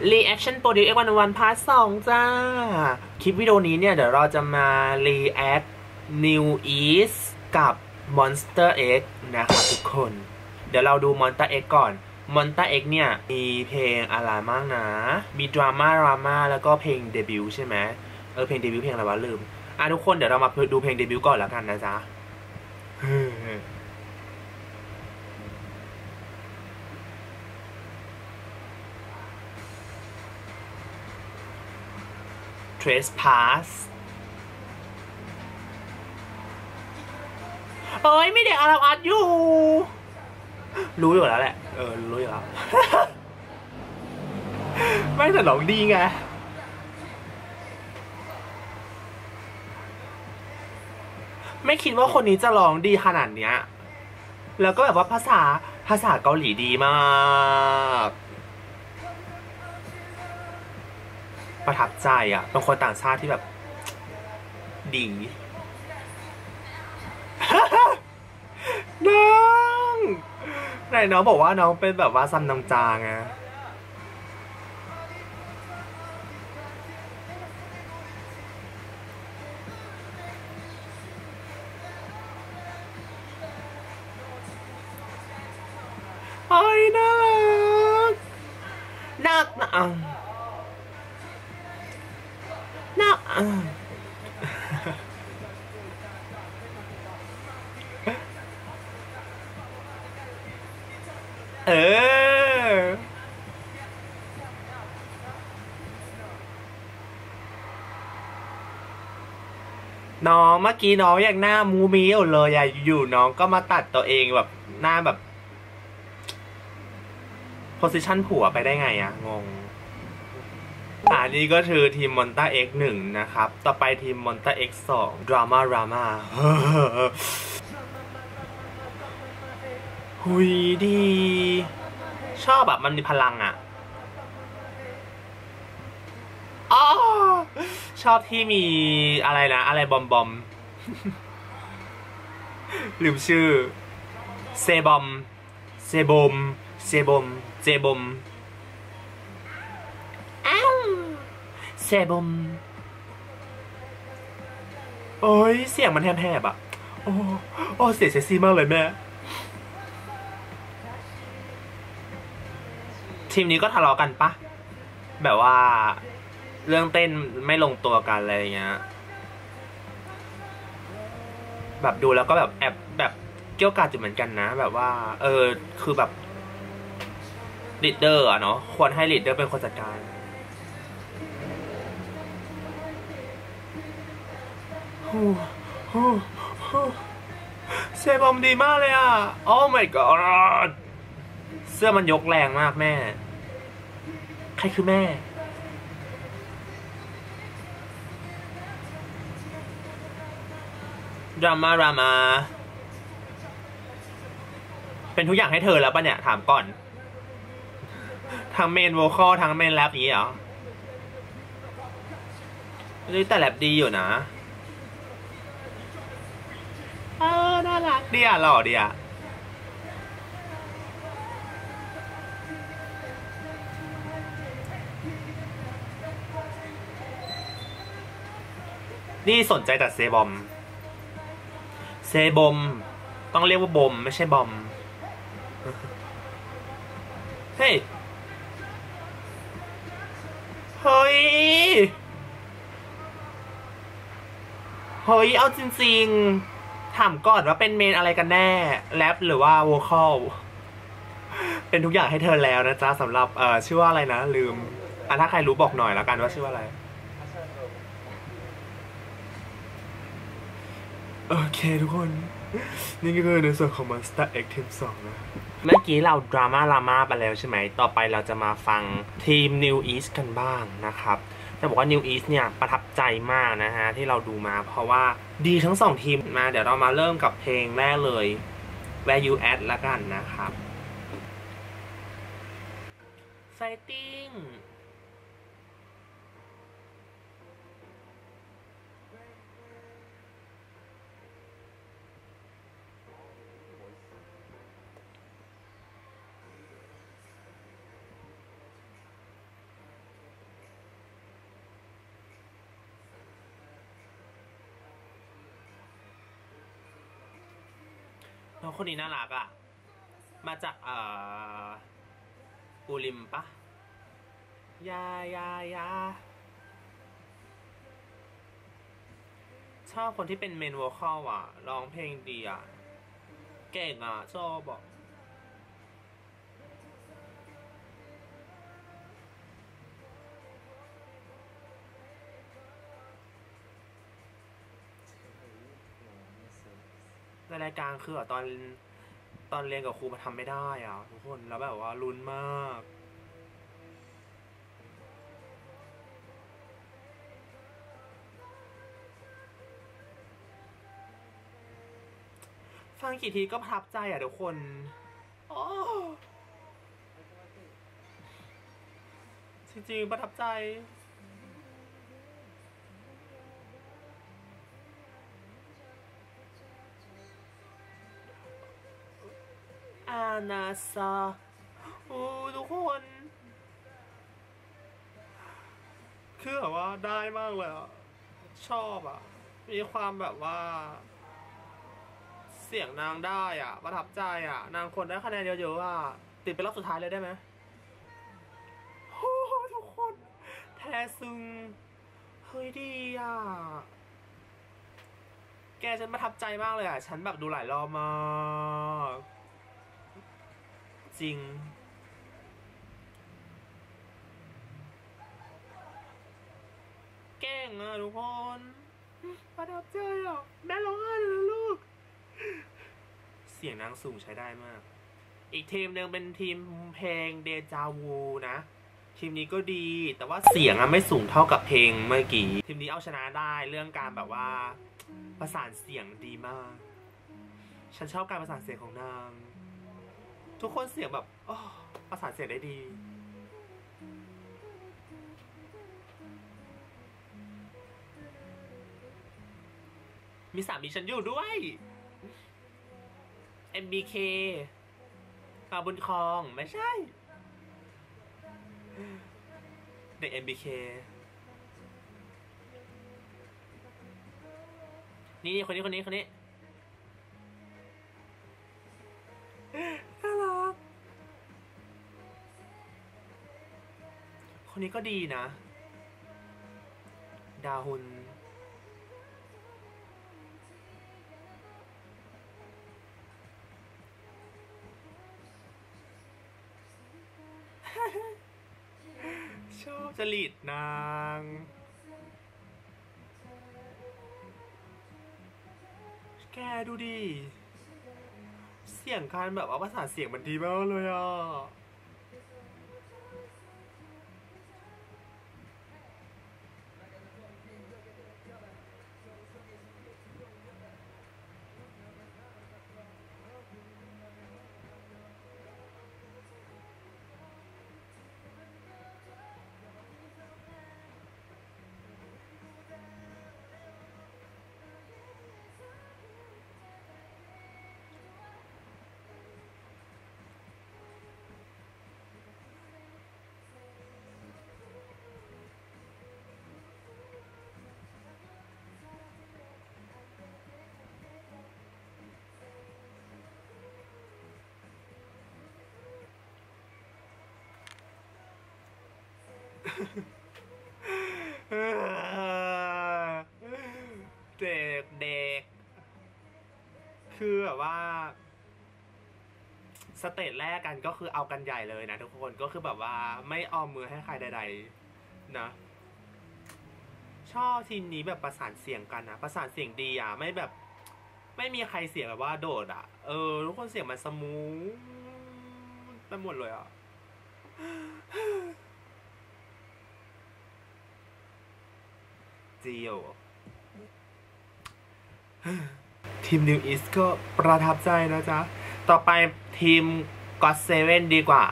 Reaction Produce X 1 1 Part 2 จ้า คลิปวิดีโอนี้เนี่ย เดี๋ยวเราจะมา React New East กับ Monster X นะครับทุกคน เดี๋ยวเราดู Monster X ก่อน Monster X เนี่ย มีเพลงอะไรบ้างนะ มีดราม่าดราม่าแล้วก็เพลงเดบิวต์ใช่ไหมเออเพลงเดบิวต์เพลงอะไรวะลืม อะทุกคนเดี๋ยวเรามาดูเพลงเดบิวต์ก่อนแล้วกันนะจ๊ะ Trespass เอ้ยไม่เด็กอาราอัดอยู่ รู้อยู่แล้วแหละ เออ รู้อยู่แล้วไม่แต่ร้องดีไงไม่คิดว่าคนนี้จะร้องดีขนาดเนี้ย แล้วก็แบบว่าภาษาภาษาเกาหลีดีมาก ประทับใจอะเป็นคนต่างชาติที่แบบ ดีน้องไหนน้องบอกว่าน้องเป็นแบบว่าซัมนำจางไงไอ้นักนักนะ เออ น้องเมื่อกี้น้องยังหน้ามูมีอยู่เลยอะอยู่น้องก็มาตัดตัวเองแบบหน้าแบบโพสิชันผัวไปได้ไงอะงง อ่านี่ก็คือทีมมอนต้า X หนึ่งนะครับ ต่อไปทีมมอนต้า X สองดราม่าดราม่าหุยดี ชอบแบบมันมีพลังอะอ๋อชอบที่มีอะไรนะ อะไรบอมบอมลืมชื่อ เซบอม เซบอม เซบอม เซบอม อ้าว เซบอมโอ้ยเสียงมันแหบๆอะโอ้โอ้เสียงเซ็กซี่มากเลยแม่ ทีมนี้ก็ทะเลาะกันปะ แบบว่า เรื่องเต้นไม่ลงตัวกันอะไรอย่างเงี้ย แบบดูแล้วก็แบบแอบแบบเกรี้ยวกราดอยู่เหมือนกันนะ แบบว่า เออ คือแบบ leader อะเนาะ ควรให้ leader เป็นคนจัดการ ฮู้ฮู้ฮู้เซบอมดีมากเลยอะโอ้ my god เสื้อมันยกแรงมากแม่ ใครคือแม่ ดราม่าดราม่าเป็นทุกอย่างให้เธอแล้วปะเนี่ย ถามก่อน ทั้ง main vocal ทั้ง main rap นี้เหรอเฮ้ยแต่แรปดีอยู่นะ เออ น่า รักดีอะหล่อดีอะนี่สนใจแต่เซบอม เซบอม ต้องเรียกว่าบมไม่ใช่บอม เฮ้ย เฮ้ย เฮ้ย เอาจริง ๆ ถามก่อนว่าเป็นเมนอะไรกันแน่แรปหรือว่าโวคอลเป็นทุกอย่างให้เธอแล้วนะจ๊ะสำหรับเอ่อชื่อว่าอะไรนะ ลืมอะถ้าใครรู้บอกหน่อยแล้วกันว่าชื่อว่าอะไร โอเคทุกคน นี่ก็คือในส่วนของ Monster X Team 2 นะ เมื่อกี้เราดราม่าลาม่าไปแล้วใช่ไหม ต่อไปเราจะมาฟังทีม New East กันบ้างนะครับ จะบอกว่า New East เนี่ยประทับใจมากนะฮะ ที่เราดูมาเพราะว่าดีทั้งสองทีมมาเดี๋ยวเรามาเริ่มกับเพลงแรกเลย Where You At ละกันนะครับ Fighting น้องคนนี้น่ารักอะ่ะมาจากเอ่ออูริมปะยายายาชอบคนที่เป็นเมนวอลคอลอะ ร้องเพลงดีอะ เก่งอะ ชอบบอก ในรายการคืออะตอนตอนเรียนกับครูมาทำไม่ได้อะทุกคนแล้วแบบว่าลุ้นมากฟังกี่ทีก็ประทับใจอะทุกคนโอ้จริงๆประทับใจานาซาโอ้ทุกคน คือแบบว่าได้มากเลยอะชอบอะมีความแบบว่า เสียงนางได้อะ ประทับใจอะ นางคนได้คะแนนเยอะๆอะติดเป็นรอบสุดท้ายเลยได้ไหมโอ้ทุกคน แทซึง เฮ้ยดีอะ แกฉันประทับใจมากเลยอะ ฉันแบบดูหลายรอบมาก จริงเก่งอะทุกคนประทับใจอะแม่ร้องไห้เลยนะลูก เสียงนางสูงใช้ได้มาก อีกทีมหนึ่งเป็นทีมเพลงเดจาวูนะ ทีมนี้ก็ดีแต่ว่าเสียงอะไม่สูงเท่ากับเพลงเมื่อกี้ ทีมนี้เอาชนะได้เรื่องการแบบว่าประสานเสียงดีมาก ฉันชอบการประสานเสียงของนาง ทุกคนเสียงแบบอประสานเสียงได้ดี มีสามีฉันอยู่ด้วย MBK อาบุญคลองไม่ใช่ เด็ก MBK นี่คนนี้คนนี้คนนี้ นี้ก็ดีนะ ดาฮุนชอบจริตนางแกดูดิ เสียงการแบบว่าประสานเสียงมันดีมากเลยอะ เด็กเด็ก คือแบบว่า stage แรกกันก็คือเอากันใหญ่เลยนะทุกคนก็คือแบบว่าไม่ออมมือให้ใครใด ๆ นะชอบทีมนี้แบบประสานเสียงกันนะประสานเสียงดีอะ ไม่แบบ ไม่มีใครเสียงแบบว่าโดดอะ เออ ทุกคนเสียงมัน smooth ไปหมดเลยอะ จีโอทีมนิวอีสก็ประทับใจนะจ๊ะ ต่อไปทีมก็อตเซเว่นดีกว่า